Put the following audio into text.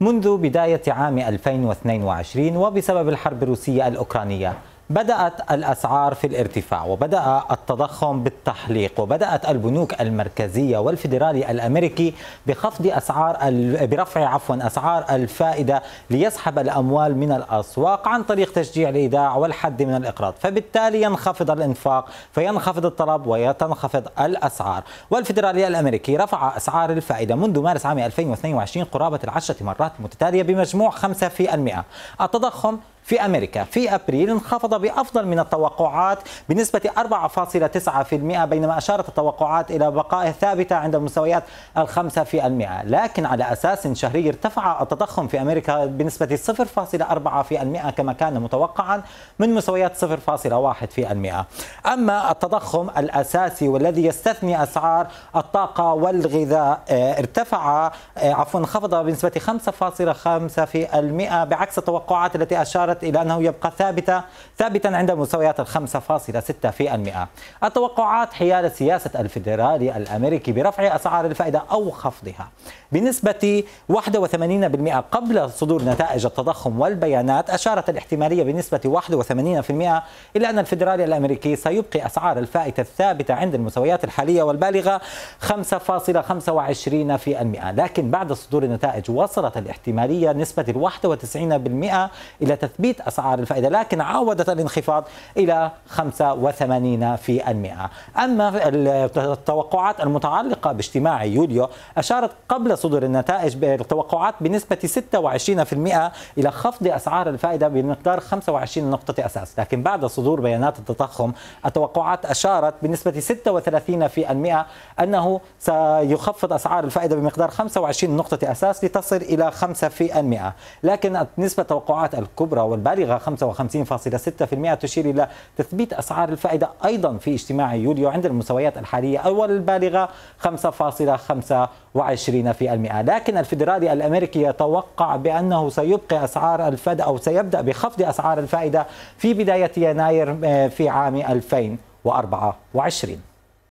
منذ بداية عام 2022 وبسبب الحرب الروسية الأوكرانية. بدأت الأسعار في الارتفاع وبدأ التضخم بالتحليق وبدأت البنوك المركزية والفيدرالي الأمريكي بخفض أسعار برفع عفوا أسعار الفائدة ليسحب الأموال من الأسواق عن طريق تشجيع الإيداع والحد من الإقراض. فبالتالي ينخفض الإنفاق فينخفض الطلب ويتنخفض الأسعار. والفيدرالي الأمريكي رفع أسعار الفائدة منذ مارس عام 2022 قرابة العشرة مرات متتالية بمجموع 5% التضخم في أمريكا. في أبريل انخفض بأفضل من التوقعات بنسبة 4.9% بينما أشارت التوقعات إلى بقائه ثابتة عند مستويات الخمسة في المئة. لكن على أساس شهري ارتفع التضخم في أمريكا بنسبة 0.4% كما كان متوقعا من مستويات 0.1 في المئة. أما التضخم الأساسي والذي يستثني أسعار الطاقة والغذاء آه، ارتفع آه، عفوا انخفض بنسبة 5.5 في المئة بعكس التوقعات التي أشارت أشارت إلى أنه يبقى ثابتة ثابتا عند مستويات في المئة. التوقعات حيال سياسة الفيدرالي الأمريكي برفع أسعار الفائدة أو خفضها. بنسبة 81% قبل صدور نتائج التضخم والبيانات أشارت الاحتمالية بنسبة 81% إلى أن الفيدرالي الأمريكي سيبقي أسعار الفائدة الثابتة عند المستويات الحالية والبالغة 5.25% لكن بعد صدور النتائج وصلت الاحتمالية نسبة 91% إلى تثبيت تثبيت أسعار الفائدة لكن عاودت الانخفاض إلى 85 في المئة. أما التوقعات المتعلقة باجتماع يوليو أشارت قبل صدور النتائج بالتوقعات بنسبة 26% إلى خفض أسعار الفائدة بمقدار 25 نقطة أساس. لكن بعد صدور بيانات التضخم التوقعات أشارت بنسبة 36% أنه سيخفض أسعار الفائدة بمقدار 25 نقطة أساس لتصل إلى 5% لكن نسبة التوقعات الكبرى والبالغة 55.6% تشير إلى تثبيت أسعار الفائدة أيضا في اجتماع يوليو عند المستويات الحالية أول البالغة 5.25% لكن الفيدرالي الأمريكي يتوقع بأنه سيبقي أسعار الفائدة أو سيبدأ بخفض أسعار الفائدة في بداية يناير آه، في عام 2024